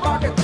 pocket.